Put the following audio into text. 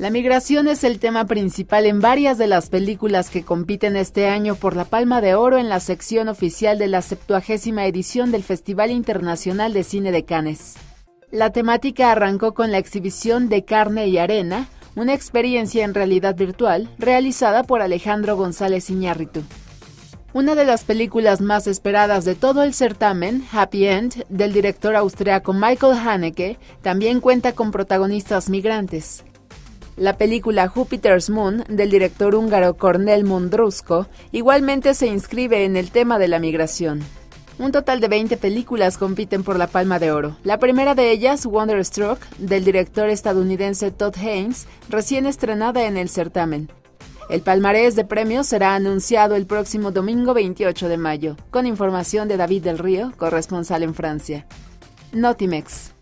La migración es el tema principal en varias de las películas que compiten este año por la Palma de Oro en la sección oficial de la 70 edición del Festival Internacional de Cine de Cannes. La temática arrancó con la exhibición de Carne y Arena, una experiencia en realidad virtual realizada por Alejandro González Iñárritu. Una de las películas más esperadas de todo el certamen, Happy End, del director austriaco Michael Haneke, también cuenta con protagonistas migrantes. La película Jupiter's Moon del director húngaro Cornel Mundrusko igualmente se inscribe en el tema de la migración. Un total de 20 películas compiten por la Palma de Oro. La primera de ellas, Wonderstruck, del director estadounidense Todd Haynes, recién estrenada en el certamen. El palmarés de premios será anunciado el próximo domingo 28 de mayo, con información de David del Río, corresponsal en Francia. Notimex.